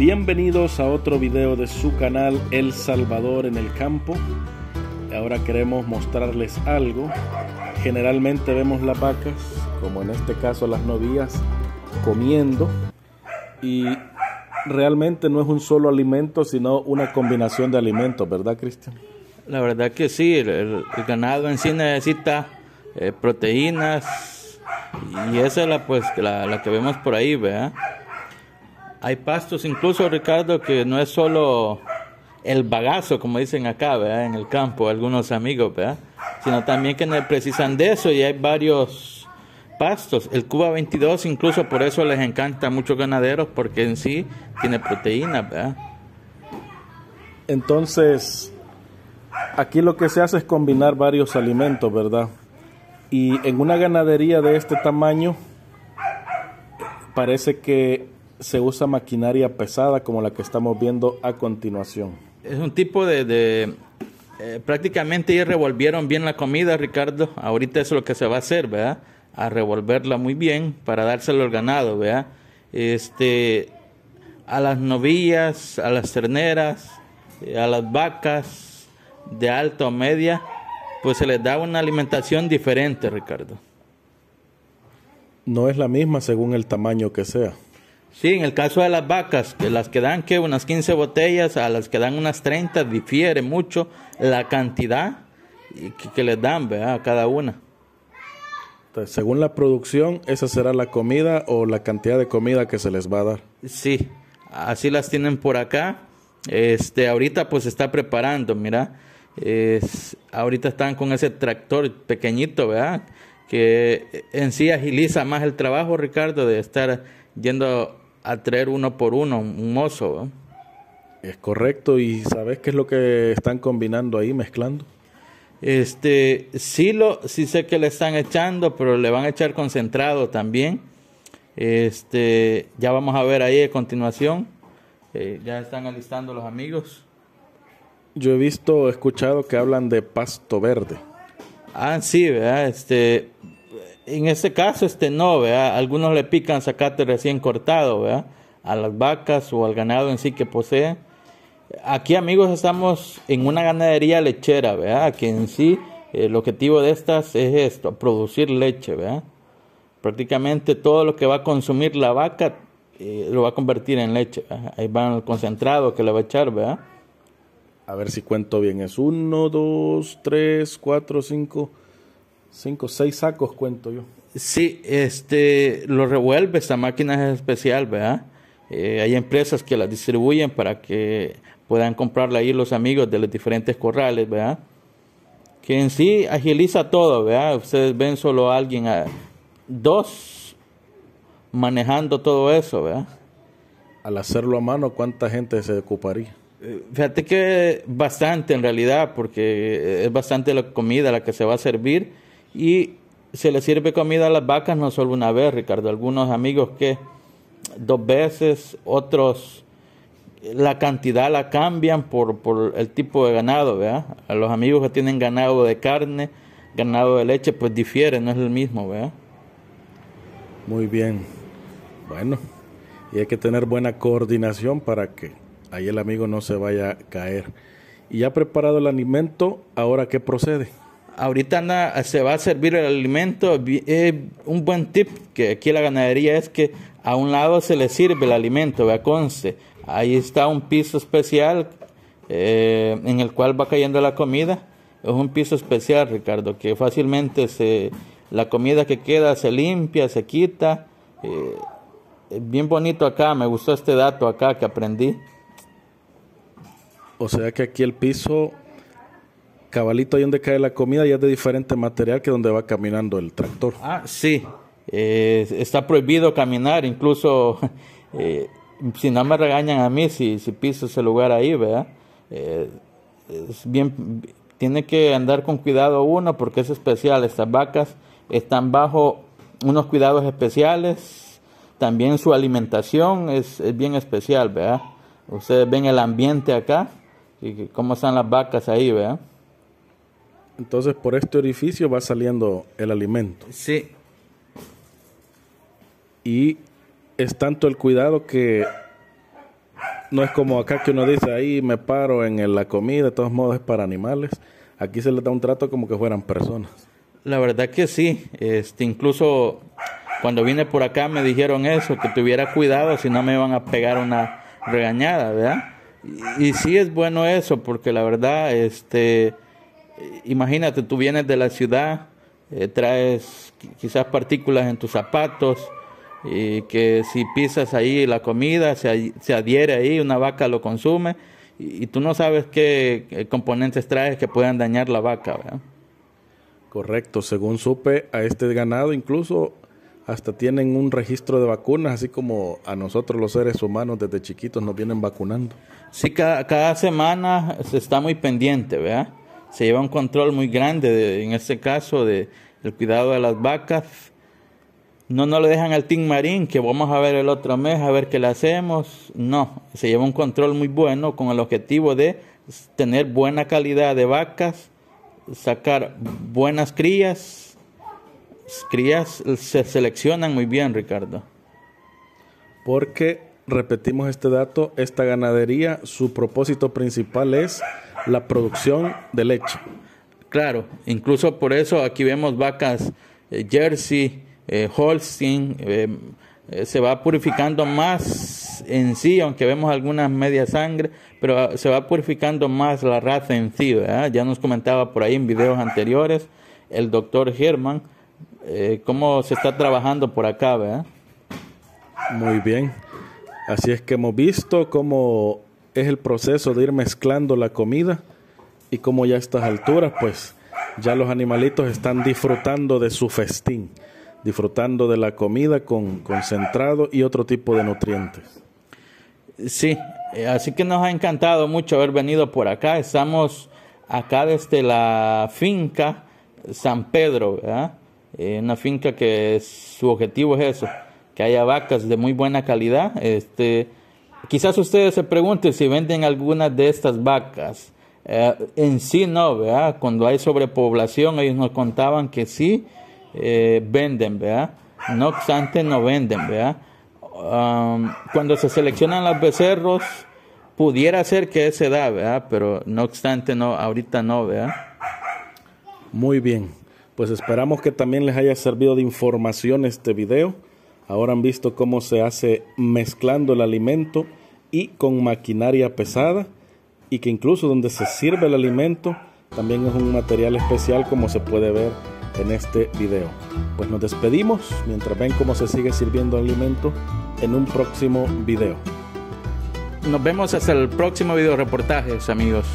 Bienvenidos a otro video de su canal El Salvador en el campo. Ahora queremos mostrarles algo. Generalmente vemos las vacas, como en este caso las novillas, comiendo y realmente no es un solo alimento, sino una combinación de alimentos, ¿verdad, Cristian? La verdad que sí, el, ganado en sí necesita eh, proteínas y esa es la, pues, la, la que vemos por ahí, ¿verdad? Hay pastos incluso, Ricardo, que no es solo el bagazo, como dicen acá. En el campo, algunos amigos. Sino también que precisan de eso y hay varios pastos. El Cuba 22 incluso por eso les encanta a muchos ganaderos porque en sí tiene proteína, ¿verdad? Entonces, aquí lo que se hace es combinar varios alimentos, ¿verdad? Y en una ganadería de este tamaño, parece que se usa maquinaria pesada como la que estamos viendo a continuación. Es un tipo de... Eh, prácticamente ya revolvieron bien la comida, Ricardo. Ahorita eso es lo que se va a hacer, ¿verdad? a revolverla muy bien para dárselo al ganado, ¿vea? Este, a las novillas, a las terneras, eh, a las vacas de alta o media, pues se les da una alimentación diferente, Ricardo. No es la misma según el tamaño que sea. Sí, en el caso de las vacas, que las que dan que unas 15 botellas, a las que dan unas 30, difiere mucho la cantidad que, les dan ¿verdad? a cada una según la producción, esa será la comida o la cantidad de comida que se les va a dar. Sí, así las tienen por acá. Este, ahorita pues se está preparando, mira. Es, ahorita están con ese tractor pequeñito, ¿verdad? Que en sí agiliza más el trabajo, Ricardo, de estar yendo a traer uno por uno, un mozo. Es correcto. ¿Y sabes qué es lo que están combinando ahí, mezclando? Este, sí, lo, sí sé que le están echando, pero le van a echar concentrado también. Este, ya vamos a ver ahí a continuación. Eh, ya están alistando los amigos. Yo he visto, he escuchado que hablan de pasto verde. Ah, sí, ¿verdad? Este, en este caso, este no, ¿verdad? Algunos le pican zacate recién cortado, ¿verdad? A las vacas o al ganado en sí que poseen Aquí, amigos, estamos en una ganadería lechera, ¿verdad? Que en sí el objetivo de estas es esto, producir leche, ¿verdad? Prácticamente todo lo que va a consumir la vaca eh, lo va a convertir en leche. Ahí va el concentrado que le va a echar, ¿verdad? A ver si cuento bien. Es uno, dos, tres, cuatro, cinco, cinco, seis sacos cuento yo. Sí, este, lo revuelve, esta máquina es especial, ¿verdad? Eh, hay empresas que la distribuyen para que puedan comprarla ahí los amigos de los diferentes corrales, ¿verdad? Que en sí agiliza todo, ¿verdad? Ustedes ven solo a alguien, a, dos manejando todo eso, ¿verdad? Al hacerlo a mano, ¿cuánta gente se ocuparía? Eh, fíjate que bastante en realidad, porque es bastante la comida la que se va a servir y se le sirve comida a las vacas no solo una vez, Ricardo. Algunos amigos que dos veces, otros la cantidad la cambian por, por el tipo de ganado, ¿verdad? A los amigos que tienen ganado de carne, ganado de leche, pues difiere, no es el mismo, ¿verdad? Muy bien. Bueno, y hay que tener buena coordinación para que ahí el amigo no se vaya a caer. Y ya preparado el alimento, ¿ahora qué procede? Ahorita se va a servir el alimento. un buen tip que aquí la ganadería es que a un lado se le sirve el alimento, vea, conste Ahí está un piso especial eh, en el cual va cayendo la comida. Es un piso especial, Ricardo, que fácilmente se, la comida que queda se limpia, se quita. Eh, bien bonito acá, me gustó este dato acá que aprendí. O sea que aquí el piso, cabalito ahí donde cae la comida, ya es de diferente material que donde va caminando el tractor. Ah, sí. Eh, está prohibido caminar, incluso si no me regañan a mí si, si piso ese lugar ahí, ¿verdad? Eh, bien, tiene que andar con cuidado uno porque es especial. Estas vacas están bajo unos cuidados especiales. También su alimentación es, es bien especial, ¿verdad? Ustedes ven el ambiente acá y cómo están las vacas ahí, ¿verdad? Entonces por este orificio va saliendo el alimento. Sí. Y es tanto el cuidado que no es como acá que uno dice ahí me paro en la comida, de todos modos es para animales. Aquí se les da un trato como que fueran personas. La verdad que sí, este, incluso cuando vine por acá me dijeron eso, que tuviera cuidado si no me iban a pegar una regañada, ¿verdad? Y, sí es bueno eso, porque la verdad, este, imagínate, tú vienes de la ciudad, eh, traes quizás partículas en tus zapatos, y que si pisas ahí la comida, se, se adhiere ahí, una vaca lo consume, y, tú no sabes qué componentes traes que puedan dañar la vaca, ¿verdad? Correcto, según supe, a este ganado incluso hasta tienen un registro de vacunas, así como a nosotros los seres humanos desde chiquitos nos vienen vacunando. Sí, cada, semana se está muy pendiente, ¿verdad? Se lleva un control muy grande, en este caso, de, del cuidado de las vacas. No nos le dejan al Team Marín, que vamos a ver el otro mes, a ver qué le hacemos. No, se lleva un control muy bueno con el objetivo de tener buena calidad de vacas, sacar buenas crías. Crías se seleccionan muy bien, Ricardo. Porque, repetimos este dato, esta ganadería, su propósito principal es la producción de leche. Claro, incluso por eso aquí vemos vacas eh, Jersey, eh, Holstein, eh, se va purificando más en sí, aunque vemos algunas media sangre, pero se va purificando más la raza en sí. Ya nos comentaba por ahí en videos anteriores el doctor Germán cómo se está trabajando por acá. ¿verdad? Muy bien. Así es que hemos visto cómo es el proceso de ir mezclando la comida y cómo ya a estas alturas, pues ya los animalitos están disfrutando de su festín, disfrutando de la comida con concentrado y otro tipo de nutrientes. Sí, eh, así que nos ha encantado mucho haber venido por acá. Estamos acá desde la finca San Pedro. Eh, una finca que su objetivo es eso, que haya vacas de muy buena calidad. Este, quizás ustedes se pregunten si venden algunas de estas vacas. Eh, en sí no, ¿verdad? Cuando hay sobrepoblación, ellos nos contaban que sí eh, venden, ¿verdad? No obstante, no venden, ¿verdad? Um, cuando se seleccionan los becerros, pudiera ser que se da, ¿verdad? Pero no obstante, no, ahorita no, ¿verdad? Muy bien, pues esperamos que también les haya servido de información este video. Ahora han visto cómo se hace mezclando el alimento y con maquinaria pesada y que incluso donde se sirve el alimento también es un material especial como se puede ver en este video. Pues nos despedimos mientras ven cómo se sigue sirviendo alimento en un próximo video. Nos vemos hasta el próximo video reportajes amigos.